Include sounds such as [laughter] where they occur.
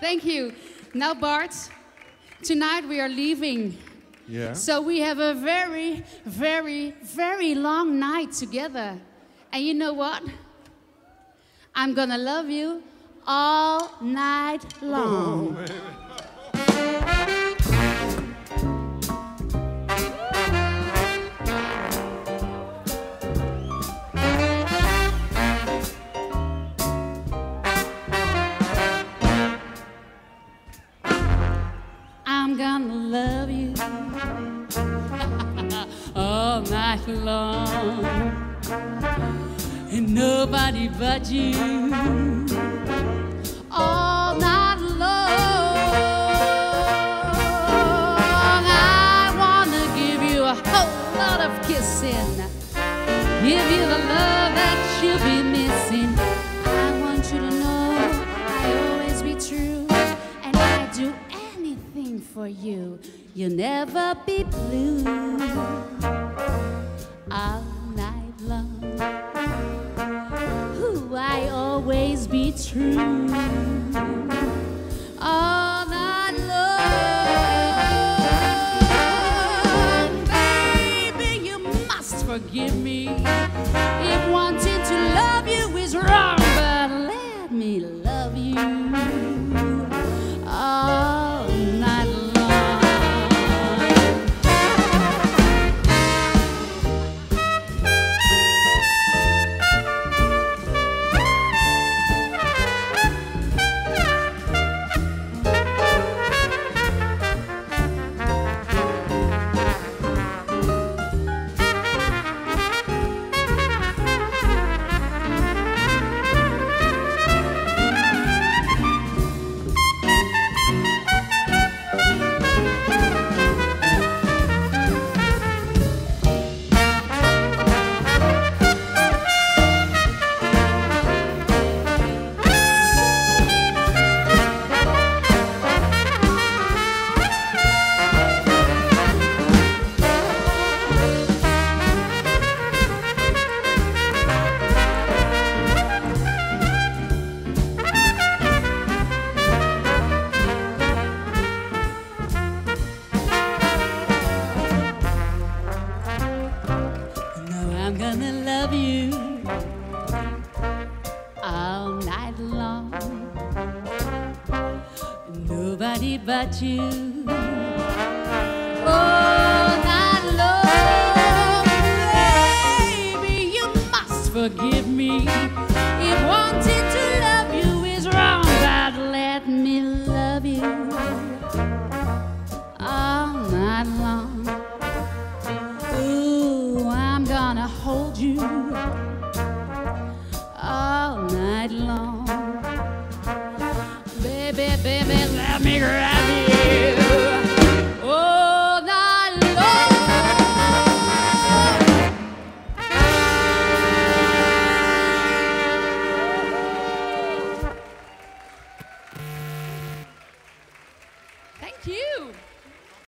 Thank you. Now, Bart, tonight we are leaving. Yeah. So we have a very, very, very long night together. And you know what? I'm gonna love you all night oh, long. I'm gonna love you [laughs] all night long. And nobody but you all night long. I wanna give you a whole lot of kissing, give you the love that you'll be for you. You'll never be blue all night long. Ooh, I always be true all night long. Baby, you must forgive me if wanting to love you is wrong, Nobody but you. Oh, all night long. Baby, you must forgive me if wanting to love you is wrong. But let me love you all night long. Ooh, I'm gonna hold you all night long baby, baby, let me grab you.